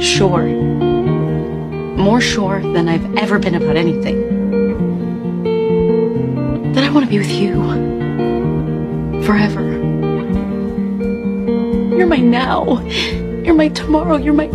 Sure. More sure than I've ever been about anything. That I want to be with you. Forever. You're my now. You're my tomorrow. You're my.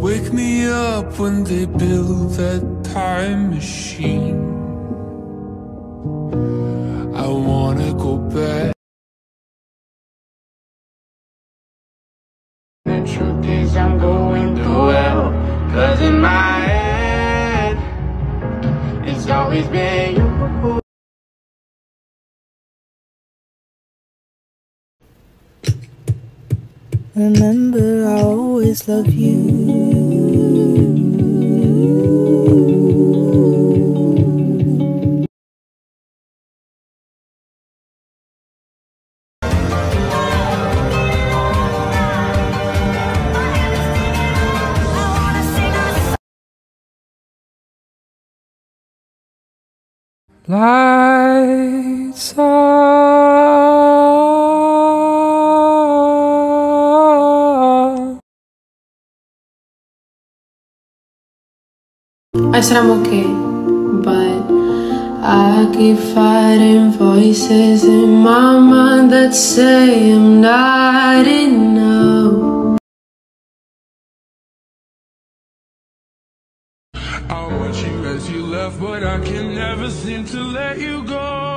Wake me up when they build that time machine. I wanna go back. The truth is I'm going through hell Cause in my head It's always been Remember, I always love you. Lights on I said I'm okay, but I keep fighting voices in my mind that say I'm not enough. I want you as you left, but I can never seem to let you go.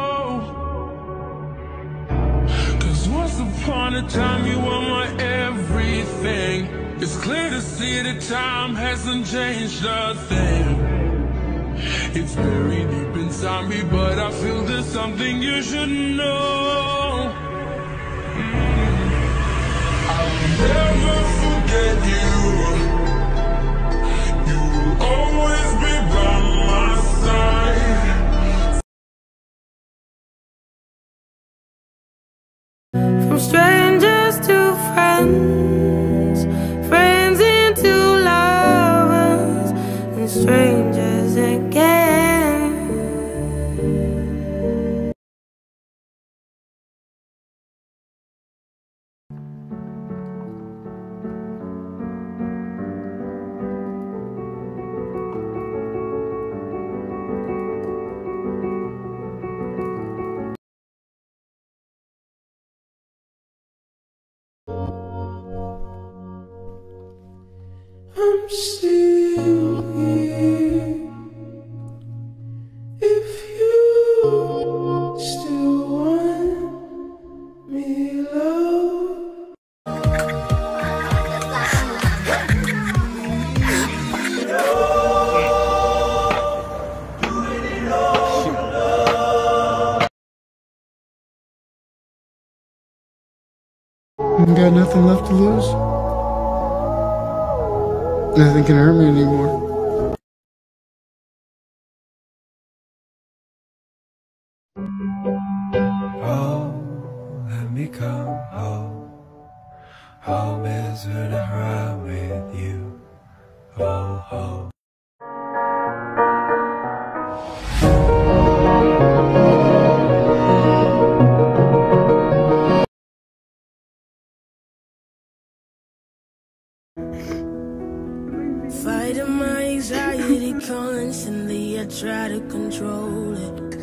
Upon a time you were my everything. It's clear to see that time hasn't changed a thing. It's buried deep inside me, but I feel there's something you should know. Strangers I'm still Got nothing left to lose. Nothing can hurt me anymore. Oh, let me come home. Home is whenever I'm with you. Constantly, I try to control it.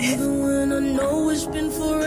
Even when I know it's been forever,